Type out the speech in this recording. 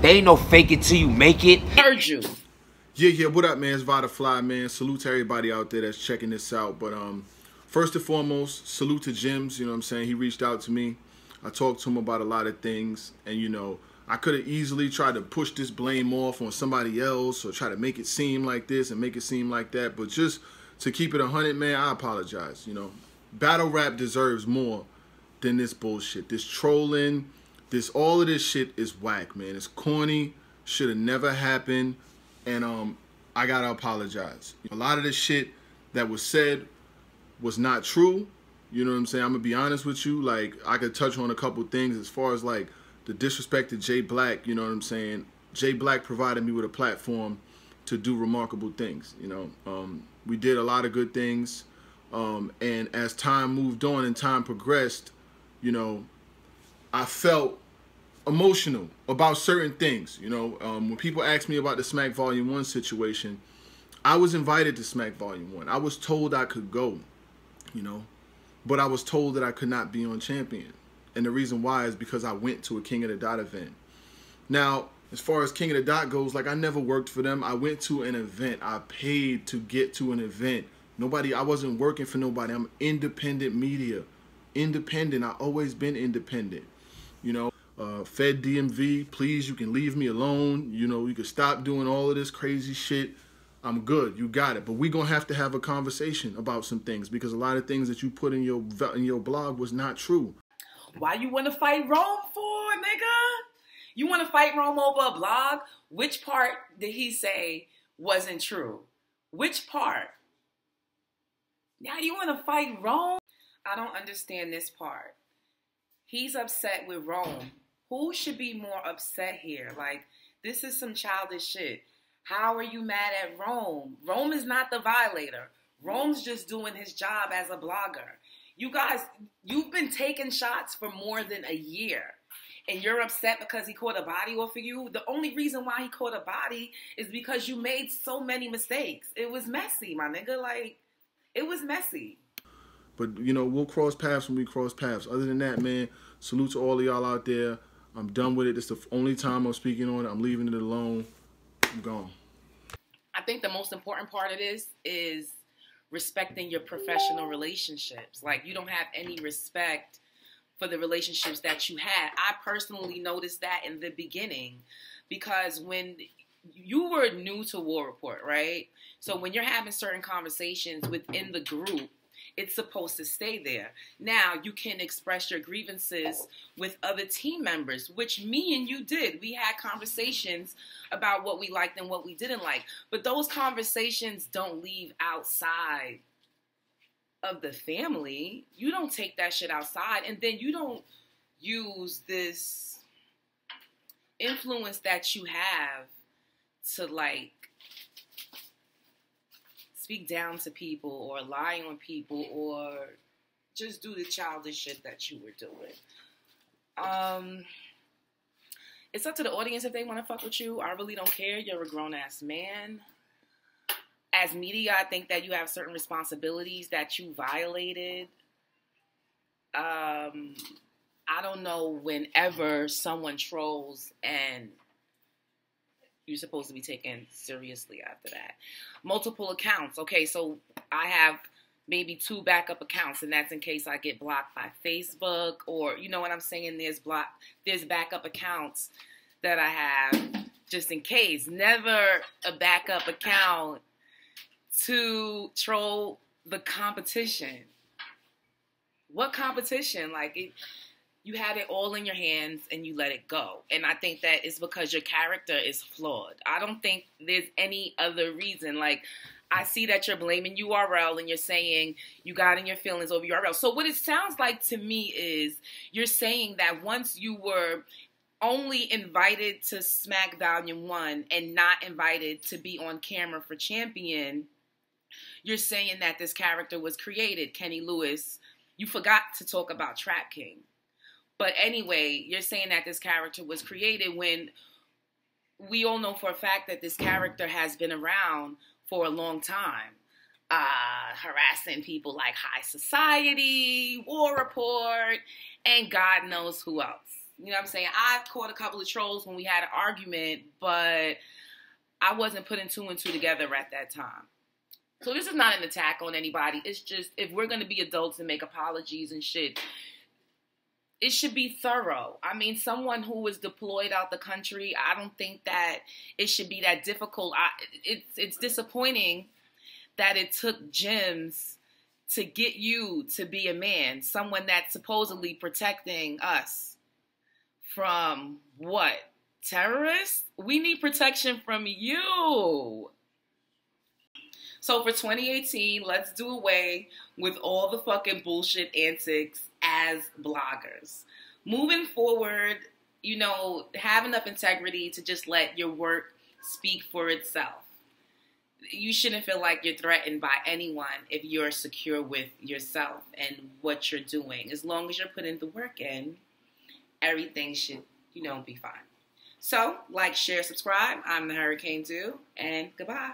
They ain't no fake it till you make it. Heard you. Yeah, yeah. What up, man? It's Vada Fly, man. Salute to everybody out there that's checking this out. But um, first and foremost, salute to Jimz. You know what I'm saying? He reached out to me. I talked to him about a lot of things, and you know, I could have easily tried to push this blame off on somebody else or try to make it seem like this and make it seem like that. But just to keep it a hundred, man, I apologize. You know, battle rap deserves more than this bullshit. This trolling, this all of this shit is whack, man. It's corny. Should have never happened, and um, I gotta apologize. A lot of this shit that was said was not true. You know what I'm saying? I'm gonna be honest with you. Like I could touch on a couple things as far as like the disrespect to Jay Black. You know what I'm saying? Jay Black provided me with a platform to do remarkable things. You know, um, we did a lot of good things, um, and as time moved on and time progressed, you know, I felt emotional about certain things. You know, um, when people ask me about the Smack Volume One situation, I was invited to Smack Volume One. I was told I could go. You know, but I was told that I could not be on Champion, and the reason why is because I went to a King of the Dot event. Now, as far as King of the Dot goes, like I never worked for them. I went to an event. I paid to get to an event. Nobody, I wasn't working for nobody. I'm independent media. Independent. I always been independent. You know, uh, Fed DMV, please, you can leave me alone. You know, you can stop doing all of this crazy shit. I'm good. You got it. But we gonna have to have a conversation about some things because a lot of things that you put in your in your blog was not true. Why you want to fight Rome for, nigga? You want to fight Rome over a blog? Which part did he say wasn't true? Which part? Now you want to fight Rome? I don't understand this part. He's upset with Rome. Who should be more upset here? Like, this is some childish shit. How are you mad at Rome? Rome is not the violator. Rome's just doing his job as a blogger. You guys, you've been taking shots for more than a year and you're upset because he caught a body off of you, the only reason why he caught a body is because you made so many mistakes. It was messy, my nigga. Like, it was messy. But, you know, we'll cross paths when we cross paths. Other than that, man, salute to all of y'all out there. I'm done with it. It's the only time I'm speaking on it. I'm leaving it alone. I'm gone. I think the most important part of this is respecting your professional relationships. Like, you don't have any respect for the relationships that you had. I personally noticed that in the beginning because when you were new to War Report, right? So when you're having certain conversations within the group, it's supposed to stay there. Now you can express your grievances with other team members, which me and you did. We had conversations about what we liked and what we didn't like. But those conversations don't leave outside of the family, you don't take that shit outside and then you don't use this influence that you have to like speak down to people or lie on people or just do the childish shit that you were doing. Um it's up to the audience if they want to fuck with you. I really don't care. You're a grown ass man as media, I think that you have certain responsibilities that you violated. Um, I don't know whenever someone trolls and you're supposed to be taken seriously after that. Multiple accounts. Okay, so I have maybe two backup accounts and that's in case I get blocked by Facebook or you know what I'm saying there's block there's backup accounts that I have just in case. Never a backup account to troll the competition. What competition? Like it, you had it all in your hands and you let it go. And I think that is because your character is flawed. I don't think there's any other reason. Like I see that you're blaming URL and you're saying you got in your feelings over URL. So what it sounds like to me is you're saying that once you were only invited to Smack Volume 1 and not invited to be on camera for Champion, you're saying that this character was created, Kenny Lewis. You forgot to talk about Trap King. But anyway, you're saying that this character was created when we all know for a fact that this character has been around for a long time. Uh, harassing people like High Society, War Report, and God knows who else. You know what I'm saying? I caught a couple of trolls when we had an argument, but I wasn't putting two and two together at that time. So this is not an attack on anybody. It's just if we're gonna be adults and make apologies and shit, it should be thorough. I mean, someone who is deployed out the country, I don't think that it should be that difficult. I, it's it's disappointing that it took Jimz to get you to be a man, someone that's supposedly protecting us from what? Terrorists? We need protection from you. So for 2018, let's do away with all the fucking bullshit antics as bloggers. Moving forward, you know, have enough integrity to just let your work speak for itself. You shouldn't feel like you're threatened by anyone if you're secure with yourself and what you're doing. As long as you're putting the work in, everything should, you know, be fine. So, like, share, subscribe. I'm the Hurricane Du, and goodbye.